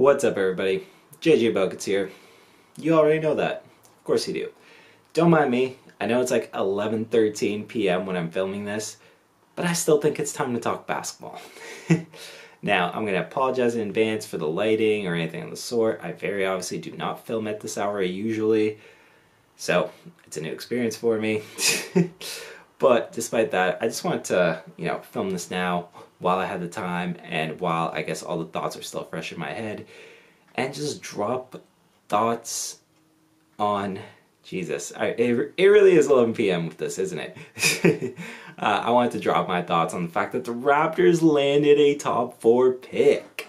What's up, everybody? JJ Buckets here. You already know that. Of course you do. Don't mind me. I know it's like 11:13 p.m. when I'm filming this, but I still think it's time to talk basketball. now, I'm going to apologize in advance for the lighting or anything of the sort. I very obviously do not film at this hour usually. So, it's a new experience for me. but despite that, I just wanted to, you know, film this now while I had the time and while I guess all the thoughts are still fresh in my head and just drop thoughts on Jesus. I, it, it really is 11 p.m. with this, isn't it? uh, I wanted to drop my thoughts on the fact that the Raptors landed a top four pick.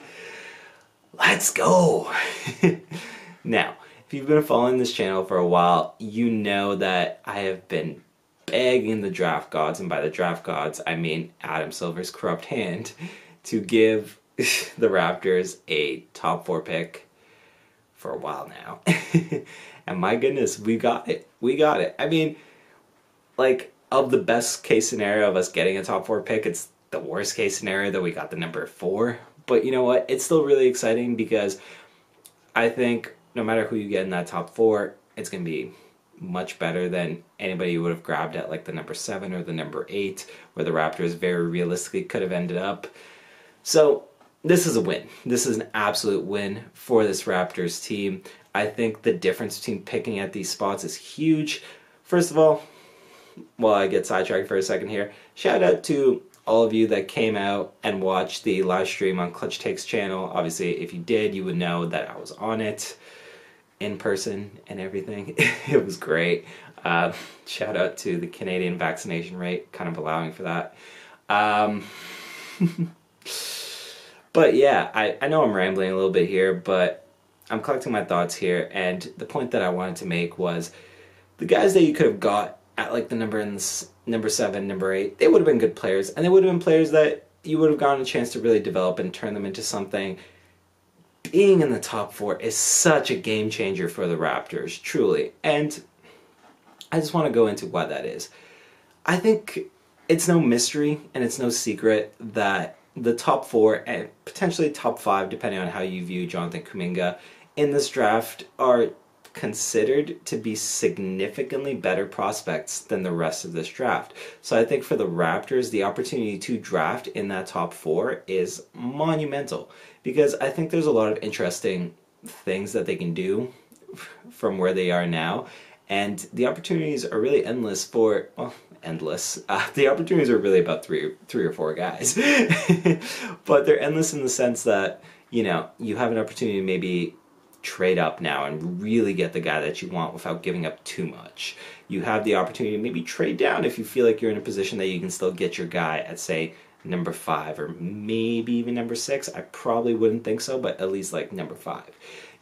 Let's go! now, if you've been following this channel for a while, you know that I have been begging the draft gods, and by the draft gods, I mean Adam Silver's corrupt hand, to give the Raptors a top four pick for a while now. and my goodness, we got it. We got it. I mean, like, of the best case scenario of us getting a top four pick, it's the worst case scenario that we got the number four. But you know what? It's still really exciting because I think no matter who you get in that top four, it's going to be much better than anybody would have grabbed at like the number seven or the number eight, where the Raptors very realistically could have ended up. So this is a win. This is an absolute win for this Raptors team. I think the difference between picking at these spots is huge. First of all, while I get sidetracked for a second here, shout out to all of you that came out and watched the live stream on Clutch Takes channel. Obviously, if you did, you would know that I was on it in person and everything. it was great. Uh, shout out to the Canadian vaccination rate, kind of allowing for that. Um, but yeah, I, I know I'm rambling a little bit here, but I'm collecting my thoughts here. And the point that I wanted to make was the guys that you could have got at like the number in this, number seven, number eight, they would have been good players, and they would have been players that you would have gotten a chance to really develop and turn them into something being in the top four is such a game changer for the Raptors, truly. And I just want to go into why that is. I think it's no mystery and it's no secret that the top four and potentially top five, depending on how you view Jonathan Kuminga, in this draft are considered to be significantly better prospects than the rest of this draft. So I think for the Raptors, the opportunity to draft in that top four is monumental because I think there's a lot of interesting things that they can do from where they are now. And the opportunities are really endless for, well, endless. Uh, the opportunities are really about three, three or four guys, but they're endless in the sense that you know you have an opportunity to maybe trade up now and really get the guy that you want without giving up too much. You have the opportunity to maybe trade down if you feel like you're in a position that you can still get your guy at say number five or maybe even number six. I probably wouldn't think so, but at least like number five.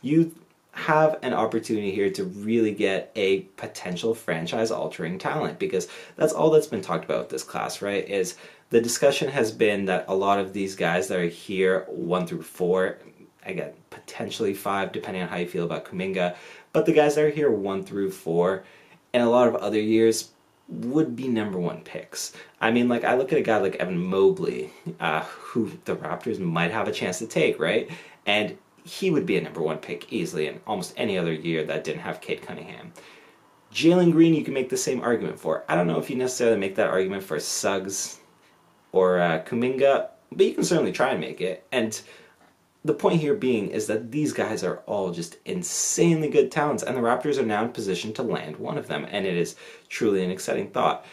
You have an opportunity here to really get a potential franchise altering talent because that's all that's been talked about with this class, right? Is the discussion has been that a lot of these guys that are here one through four, again, potentially five, depending on how you feel about Kuminga, but the guys that are here one through four, and a lot of other years, would be number one picks. I mean, like, I look at a guy like Evan Mobley, uh, who the Raptors might have a chance to take, right? And he would be a number one pick easily in almost any other year that didn't have Cade Cunningham. Jalen Green, you can make the same argument for. I don't know if you necessarily make that argument for Suggs or uh, Kuminga, but you can certainly try and make it. And the point here being is that these guys are all just insanely good talents, and the Raptors are now in position to land one of them, and it is truly an exciting thought.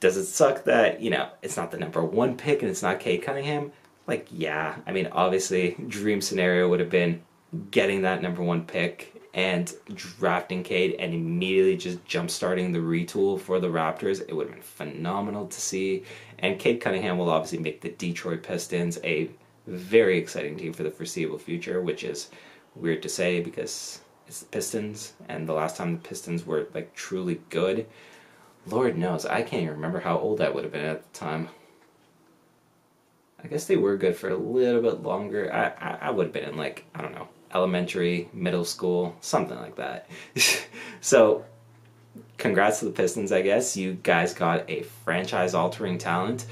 Does it suck that, you know, it's not the number one pick and it's not Cade Cunningham? Like, yeah. I mean, obviously, dream scenario would have been getting that number one pick and drafting Cade and immediately just jump starting the retool for the Raptors. It would have been phenomenal to see. And Cade Cunningham will obviously make the Detroit Pistons a very exciting team for the foreseeable future, which is weird to say because it's the Pistons, and the last time the Pistons were like truly good, Lord knows, I can't even remember how old I would have been at the time. I guess they were good for a little bit longer. I, I, I would have been in like, I don't know, elementary, middle school, something like that. so, congrats to the Pistons, I guess. You guys got a franchise altering talent.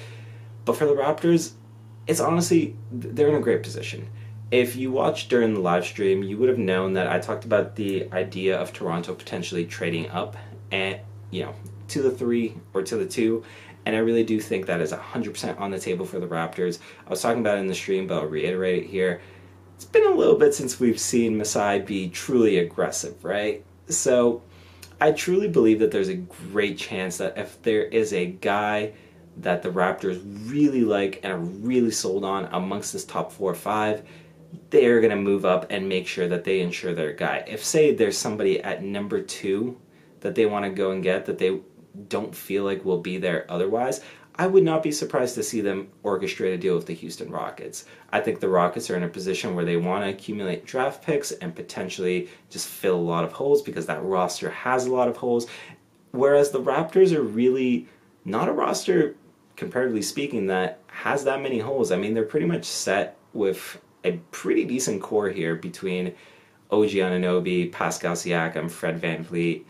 But for the Raptors, it's honestly they're in a great position. if you watched during the live stream, you would have known that I talked about the idea of Toronto potentially trading up and you know to the three or to the two. And I really do think that is 100% on the table for the Raptors. I was talking about it in the stream, but I'll reiterate it here. It's been a little bit since we've seen Masai be truly aggressive, right? So I truly believe that there's a great chance that if there is a guy that the Raptors really like and are really sold on amongst this top four or five, they're going to move up and make sure that they ensure their guy. If, say, there's somebody at number two that they want to go and get that they don't feel like will be there otherwise, I would not be surprised to see them orchestrate a deal with the Houston Rockets. I think the Rockets are in a position where they want to accumulate draft picks and potentially just fill a lot of holes because that roster has a lot of holes. Whereas the Raptors are really not a roster, comparatively speaking, that has that many holes. I mean, they're pretty much set with a pretty decent core here between OG Anunoby, Pascal Siakam, Fred Van VanVleet,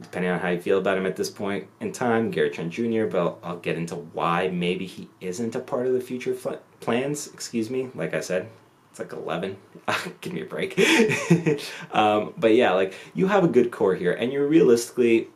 depending on how you feel about him at this point in time, Gary Trent Jr., but I'll, I'll get into why maybe he isn't a part of the future fl- plans. Excuse me. Like I said, it's like 11. Give me a break. um, but yeah, like you have a good core here, and you're realistically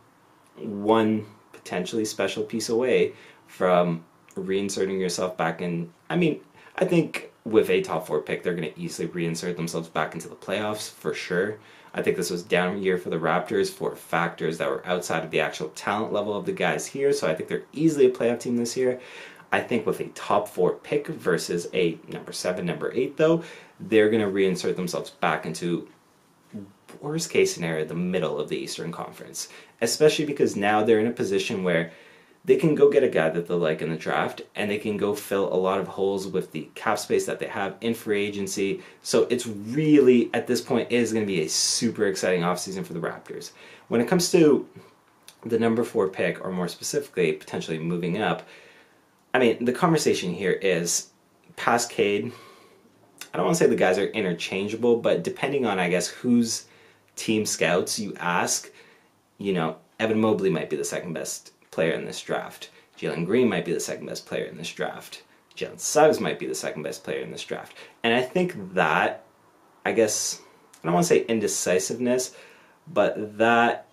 one potentially special piece away from reinserting yourself back in. I mean, I think with a top four pick, they're going to easily reinsert themselves back into the playoffs for sure. I think this was down year for the Raptors for factors that were outside of the actual talent level of the guys here. So I think they're easily a playoff team this year. I think with a top four pick versus a number seven, number eight, though, they're going to reinsert themselves back into worst case scenario, the middle of the Eastern Conference. Especially because now they're in a position where they can go get a guy that they like in the draft and they can go fill a lot of holes with the cap space that they have in free agency. So it's really, at this point, is going to be a super exciting offseason for the Raptors. When it comes to the number four pick, or more specifically, potentially moving up, I mean, the conversation here is past. I don't want to say the guys are interchangeable, but depending on, I guess, whose team scouts you ask, you know, Evan Mobley might be the second best player in this draft. Jalen Green might be the second best player in this draft. Jalen Suggs might be the second best player in this draft. And I think that, I guess, I don't want to say indecisiveness, but that.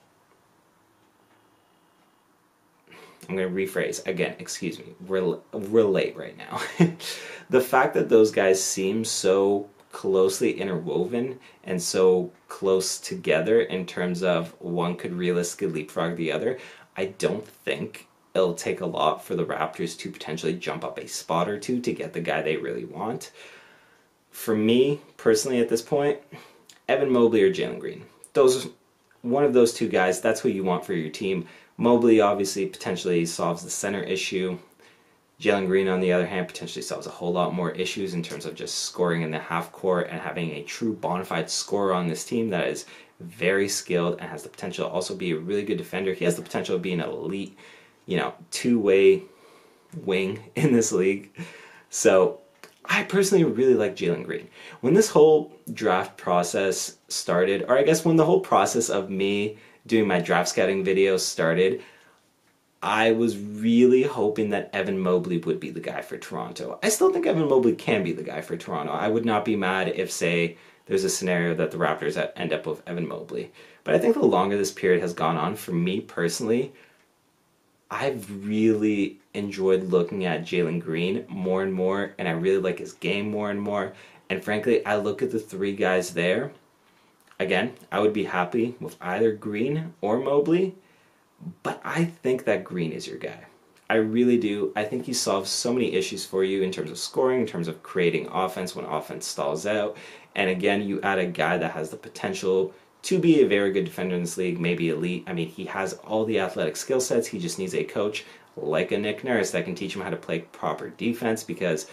I'm going to rephrase again, excuse me. We're, late right now. the fact that those guys seem so closely interwoven and so close together in terms of one could realistically leapfrog the other, I don't think it'll take a lot for the Raptors to potentially jump up a spot or two to get the guy they really want. For me, personally, at this point, Evan Mobley or Jalen Green. Those one of those two guys, that's who you want for your team. Mobley obviously potentially solves the center issue. Jalen Green, on the other hand, potentially solves a whole lot more issues in terms of just scoring in the half court and having a true bona fide scorer on this team that is very skilled and has the potential to also be a really good defender. He has the potential of being an elite, you know, two way wing in this league. So I personally really like Jalen Green. When this whole draft process started, or I guess when the whole process of me doing my draft scouting videos started, I was really hoping that Evan Mobley would be the guy for Toronto. I still think Evan Mobley can be the guy for Toronto. I would not be mad if, say, there's a scenario that the Raptors end up with Evan Mobley. But I think the longer this period has gone on, for me personally, I've really enjoyed looking at Jalen Green more and more, and I really like his game more and more. And frankly, I look at the three guys there. Again, I would be happy with either Green or Mobley, but I think that Green is your guy. I really do. I think he solves so many issues for you in terms of scoring, in terms of creating offense when offense stalls out. And again, you add a guy that has the potential to be a very good defender in this league, maybe elite. I mean, he has all the athletic skill sets. He just needs a coach like a Nick Nurse that can teach him how to play proper defense because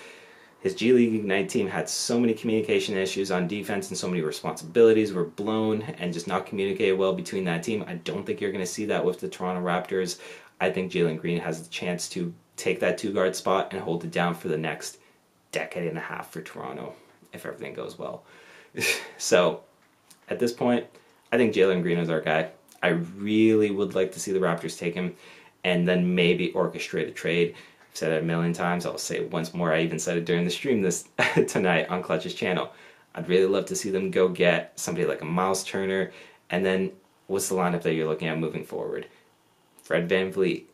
his G League Ignite team had so many communication issues on defense and so many responsibilities were blown and just not communicated well between that team. I don't think you're going to see that with the Toronto Raptors. I think Jalen Green has the chance to take that two guard spot and hold it down for the next decade and a half for Toronto if everything goes well. so at this point, I think Jalen Green is our guy. I really would like to see the Raptors take him and then maybe orchestrate a trade. Said it a million times. I'll say it once more. I even said it during the stream this tonight on Clutch's channel. I'd really love to see them go get somebody like a Myles Turner. And then what's the lineup that you're looking at moving forward? Fred VanVleet,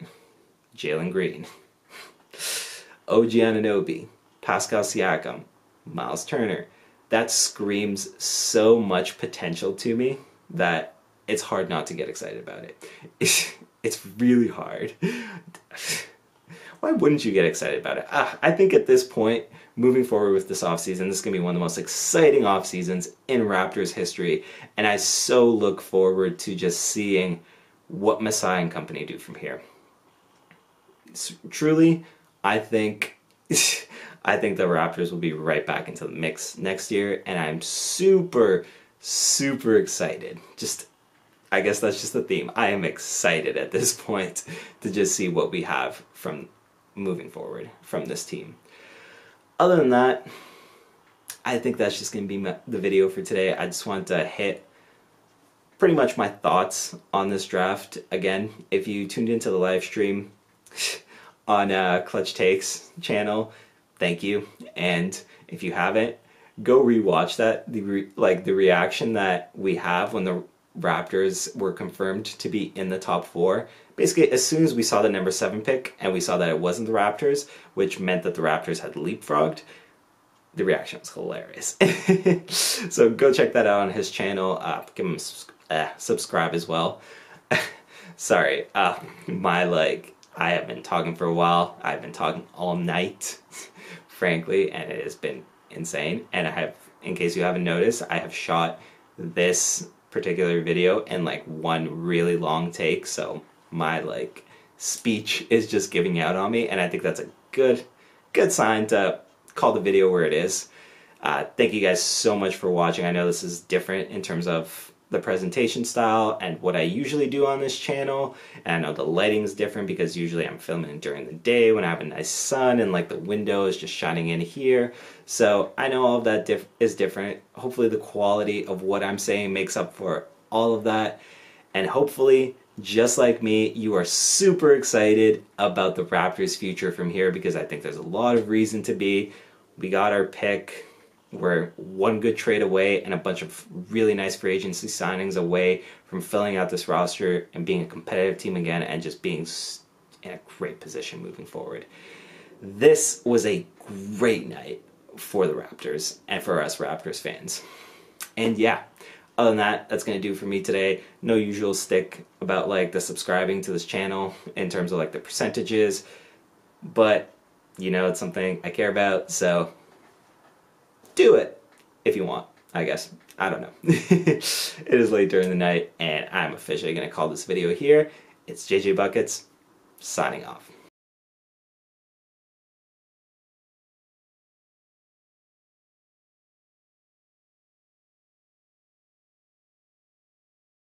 Jalen Green, OG Anunoby, Pascal Siakam, Myles Turner. That screams so much potential to me that it's hard not to get excited about it. It's, really hard. Why wouldn't you get excited about it? Ah, I think at this point, moving forward with this offseason, this is going to be one of the most exciting off seasons in Raptors history. And I so look forward to just seeing what Masai and company do from here. Truly, I think I think the Raptors will be right back into the mix next year, and I'm super, super excited. Just, I guess that's just the theme. I am excited at this point to just see what we have from moving forward from this team. Other than that, I think that's just going to be my, the video for today. I just want to hit pretty much my thoughts on this draft. Again, if you tuned into the live stream on uh, Clutch Takes channel, thank you. And if you haven't, go rewatch that. The re- like the reaction that we have when the Raptors were confirmed to be in the top four. Basically, as soon as we saw the number seven pick and we saw that it wasn't the Raptors, which meant that the Raptors had leapfrogged, the reaction was hilarious. so go check that out on his channel. Uh, give him uh, subscribe as well. Sorry, uh, my like I have been talking for a while. I've been talking all night. frankly, and it has been insane. And I have, in case you haven't noticed, I have shot this particular video in like one really long take, so my like speech is just giving out on me, and I think that's a good, good sign to call the video where it is. Uh, thank you guys so much for watching. I know this is different in terms of the presentation style and what I usually do on this channel. And I know the lighting's different because usually I'm filming during the day when I have a nice sun and like the window is just shining in here. So I know all of that diff is different. Hopefully the quality of what I'm saying makes up for all of that. And hopefully, just like me, you are super excited about the Raptors' future from here because I think there's a lot of reason to be. We got our pick we're one good trade away and a bunch of really nice free agency signings away from filling out this roster and being a competitive team again and just being in a great position moving forward. This was a great night for the Raptors and for us Raptors fans. And yeah, other than that, that's going to do for me today. No usual stick about like the subscribing to this channel in terms of like the percentages, but you know, it's something I care about, so do it if you want, I guess. I don't know. it is late during the night, and I'm officially going to call this video here. It's JJ Buckets, signing off.